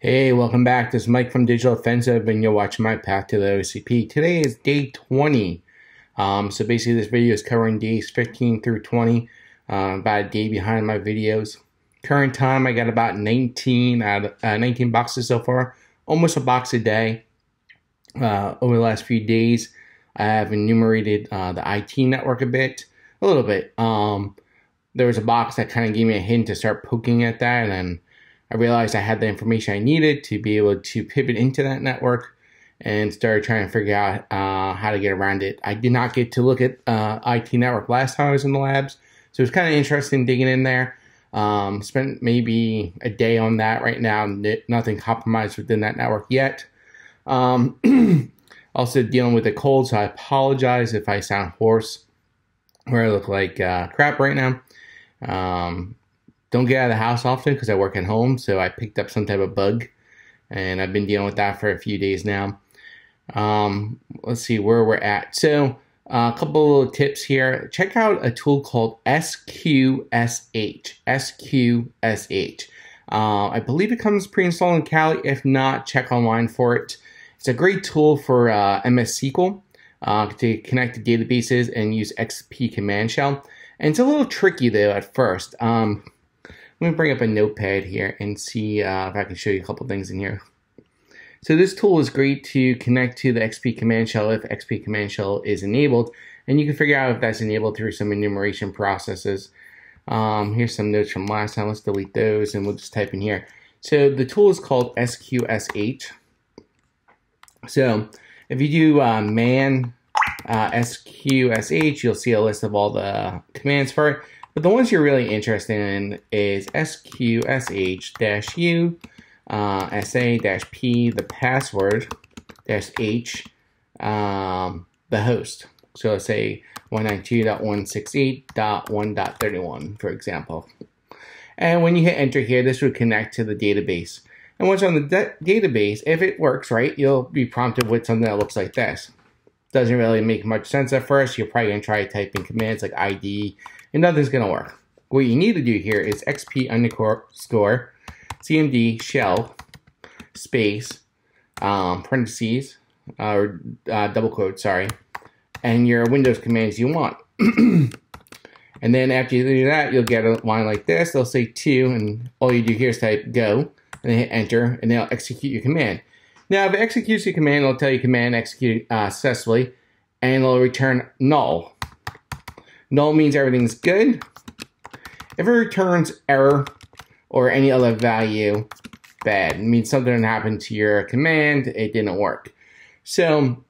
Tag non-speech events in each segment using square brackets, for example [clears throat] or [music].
Hey, welcome back. This is Mike from Digital Offensive, and you're watching my path to the OCP. Today is day 20. Um, so basically, this video is covering days 15 through 20, uh, about a day behind my videos. Current time, I got about 19 out of, uh, 19 boxes so far, almost a box a day. Uh, over the last few days, I have enumerated uh, the IT network a bit, a little bit. Um, there was a box that kind of gave me a hint to start poking at that, and then I realized I had the information I needed to be able to pivot into that network and started trying to figure out uh, how to get around it. I did not get to look at uh, IT network last time I was in the labs, so it was kind of interesting digging in there. Um, spent maybe a day on that right now. Nothing compromised within that network yet. Um, [clears throat] also dealing with a cold, so I apologize if I sound hoarse or I look like uh, crap right now. Um, don't get out of the house often because I work at home, so I picked up some type of bug, and I've been dealing with that for a few days now. Um, let's see where we're at. So uh, a couple of tips here. Check out a tool called SQSH. SQSH. Uh, I believe it comes pre-installed in Kali. If not, check online for it. It's a great tool for uh, MS SQL uh, to connect to databases and use XP command shell. And it's a little tricky though at first. Um, let me bring up a notepad here and see uh, if I can show you a couple things in here. So this tool is great to connect to the XP command shell if XP command shell is enabled, and you can figure out if that's enabled through some enumeration processes. Um, here's some notes from last time. Let's delete those, and we'll just type in here. So the tool is called SQSH. So if you do uh, man uh, SQSH, you'll see a list of all the commands for it. But the ones you're really interested in is SQSH-U, uh, SA-P, the password, dash H, um, the host. So let's say 192.168.1.31, for example. And when you hit enter here, this would connect to the database. And once on the database, if it works right, you'll be prompted with something that looks like this. Doesn't really make much sense at first. You're probably to try typing commands like ID and nothing's to work. What you need to do here is xp underscore cmd shell space um, parentheses uh, or uh, double quote, sorry, and your Windows commands you want. [clears throat] and then after you do that, you'll get a line like this. They'll say two, and all you do here is type go, and then hit enter, and they'll execute your command. Now, if it executes your command, it'll tell you command execute uh, successfully, and it'll return null. Null means everything's good. If it returns error or any other value, bad. It means something happened to your command, it didn't work. So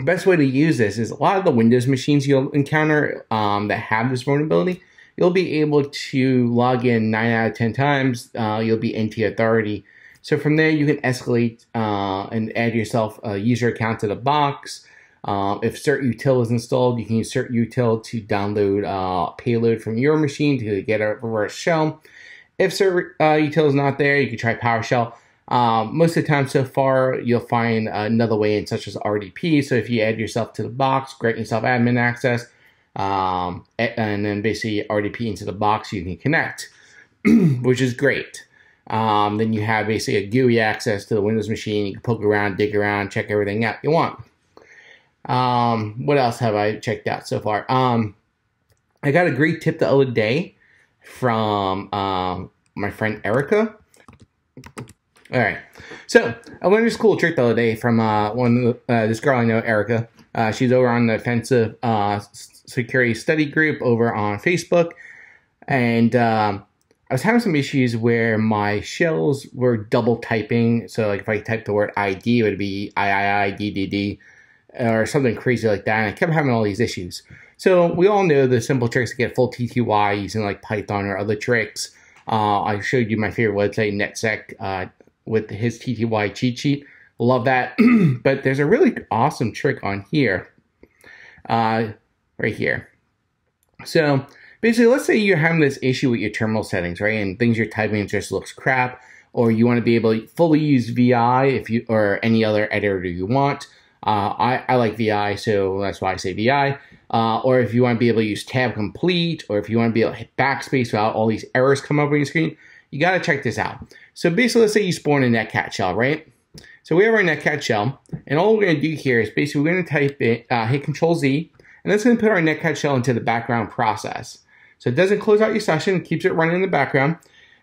best way to use this is a lot of the Windows machines you'll encounter um, that have this vulnerability, you'll be able to log in 9 out of 10 times, uh, you'll be NT authority. So from there, you can escalate uh, and add yourself a user account to the box, um, if CertUtil is installed, you can use CertUtil to download uh, payload from your machine to get a reverse shell. If CertUtil uh, is not there, you can try PowerShell. Um, most of the time so far, you'll find another way in such as RDP. So if you add yourself to the box, grant yourself admin access, um, and then basically RDP into the box, you can connect, [clears throat] which is great. Um, then you have basically a GUI access to the Windows machine. You can poke around, dig around, check everything out you want. Um, what else have I checked out so far? Um, I got a great tip the other day from um, my friend Erica. All right, so I learned this cool trick the other day from uh, one uh, this girl I know, Erica. Uh, she's over on the offensive uh, security study group over on Facebook, and um, I was having some issues where my shells were double typing. So, like if I typed the word ID, it would be I I I D D D or something crazy like that. And I kept having all these issues. So we all know the simple tricks to get full TTY using like Python or other tricks. Uh, I showed you my favorite website, NetSec, uh, with his TTY cheat sheet. Love that. [clears throat] but there's a really awesome trick on here, uh, right here. So basically, let's say you're having this issue with your terminal settings, right? And things you're typing just looks crap, or you want to be able to fully use VI if you or any other editor you want. Uh, I, I like VI, so that's why I say VI. Uh, or if you want to be able to use tab complete, or if you want to be able to hit backspace without all these errors come up on your screen, you got to check this out. So basically, let's say you spawn a netcat shell, right? So we have our netcat shell, and all we're going to do here is basically we're going to type in, uh, hit Control Z, and that's going to put our netcat shell into the background process. So it doesn't close out your session, it keeps it running in the background.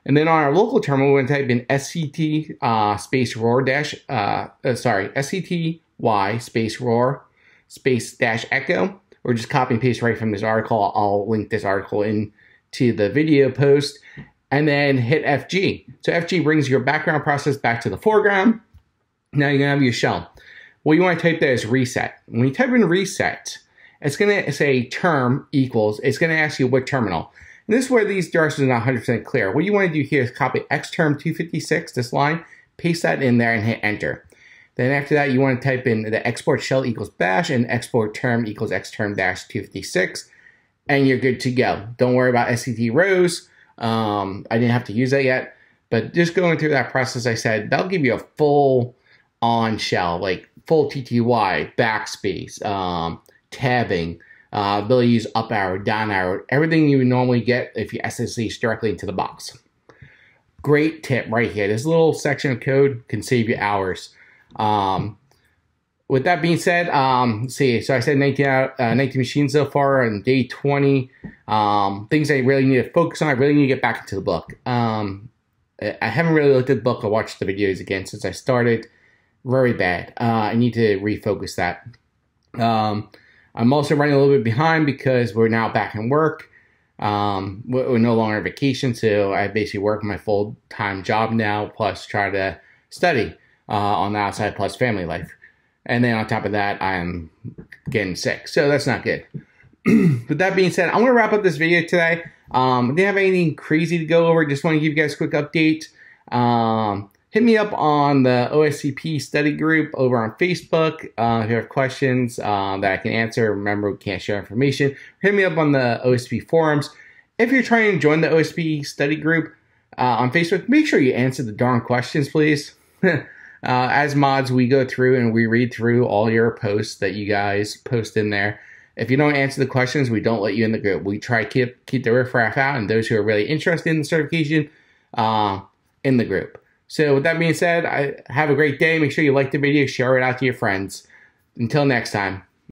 And then on our local terminal, we're going to type in SCT uh, space roar dash, uh, uh, sorry, SCTY space roar space dash echo, or just copy and paste right from this article. I'll link this article in to the video post, and then hit FG. So FG brings your background process back to the foreground. Now you're gonna have your shell. What you want to type there is reset. When you type in reset, it's gonna say term equals. It's gonna ask you what terminal. And this is where these directions are not 100% clear. What you want to do here is copy xterm 256, this line, paste that in there and hit enter. Then after that, you want to type in the export shell equals bash and export term equals xterm dash 256, and you're good to go. Don't worry about SCT rows. Um, I didn't have to use that yet, but just going through that process, I said that'll give you a full on shell, like full TTY, backspace, um, tabbing, uh, ability to use up arrow, down arrow, everything you would normally get if you SSH directly into the box. Great tip right here. This little section of code can save you hours. Um, with that being said, um, see, so I said 19, uh, 19 machines so far on day 20. Um, things I really need to focus on. I really need to get back into the book. Um, I haven't really looked at the book or watched the videos again since I started. Very bad. Uh, I need to refocus that. Um, I'm also running a little bit behind because we're now back in work. Um, we're no longer on vacation, so I basically work my full time job now, plus try to study uh, on the outside, plus family life. And then on top of that, I'm getting sick, so that's not good. [clears throat] With that being said, I'm going to wrap up this video today. Um, I didn't have anything crazy to go over. Just want to give you guys a quick update. Um, hit me up on the OSCP study group over on Facebook uh, if you have questions uh, that I can answer. Remember, we can't share information. Hit me up on the OSCP forums. If you're trying to join the OSCP study group uh, on Facebook, make sure you answer the darn questions, please. [laughs] Uh, as mods, we go through and we read through all your posts that you guys post in there. If you don't answer the questions, we don't let you in the group. We try to keep, keep the riffraff out and those who are really interested in the certification uh, in the group. So with that being said, I have a great day. Make sure you like the video, share it out to your friends. Until next time.